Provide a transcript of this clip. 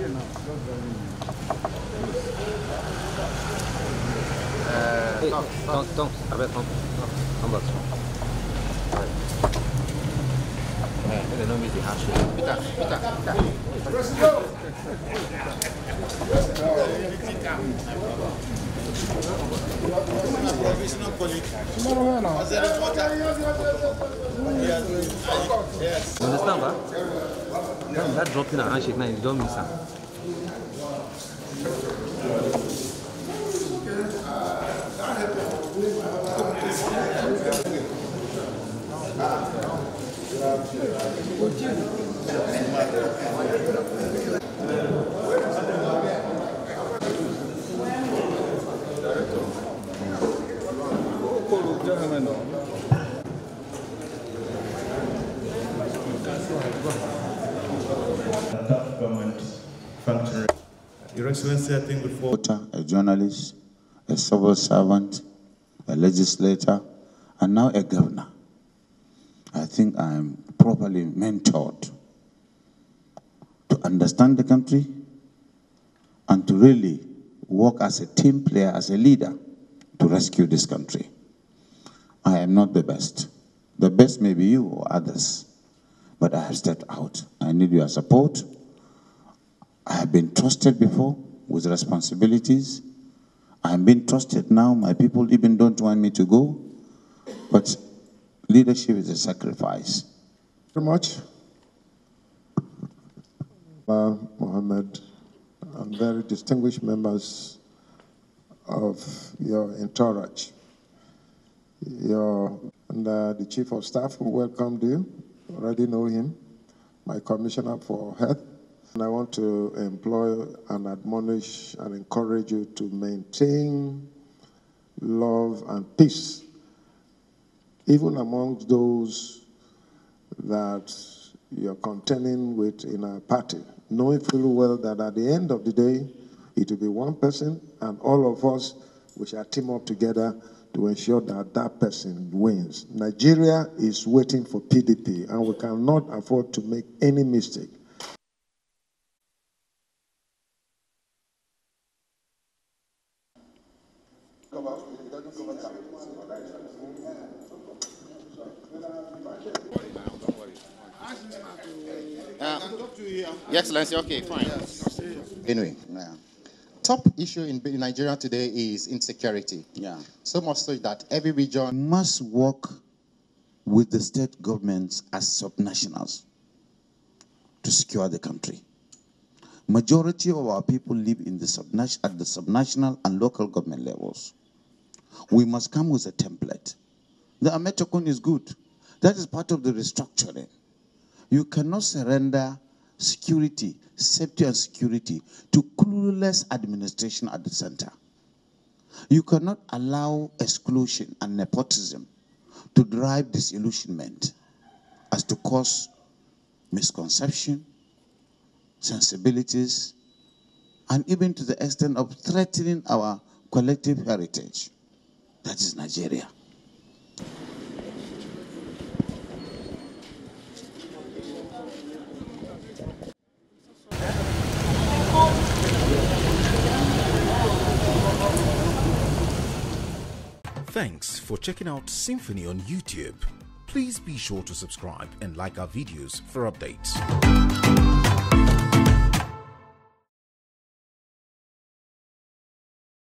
Estão, estão, a ver, estão, estão lá, Ele não me derracha. Pita, pita, pita. Understand, huh? That, that dropping a handshake now, you don't miss. Top government functionary. Your Excellency, I think before a journalist, a civil servant, a legislator, and now a governor. I think I am properly mentored to understand the country and to really work as a team player, as a leader to rescue this country. I am not the best. The best may be you or others, but I have stepped out. I need your support. I have been trusted before with responsibilities. I am being trusted now. My people even don't want me to go. But leadership is a sacrifice. very much. Uh, Mohammed, and very distinguished members of your entourage. Your, and uh, the Chief of Staff who welcomed you, already know him, my Commissioner for Health. And I want to employ and admonish and encourage you to maintain love and peace, even amongst those that you're contending with in a party, knowing full well that at the end of the day, it will be one person, and all of us, we shall team up together to ensure that that person wins. Nigeria is waiting for PDP, and we cannot afford to make any mistake. Your Excellency, okay, fine. Anyway, yeah. top issue in, in Nigeria today is insecurity. Yeah. So much so that every region must work with the state governments as subnationals to secure the country. Majority of our people live in the subnation, at the subnational and local government levels. We must come with a template. The Amotekun is good. That is part of the restructuring. You cannot surrender security, safety and security to clueless administration at the center. You cannot allow exclusion and nepotism to drive disillusionment as to cause misconception, sensibilities, and even to the extent of threatening our collective heritage. That is Nigeria. Thanks for checking out Symfoni on YouTube. Please be sure to subscribe and like our videos for updates.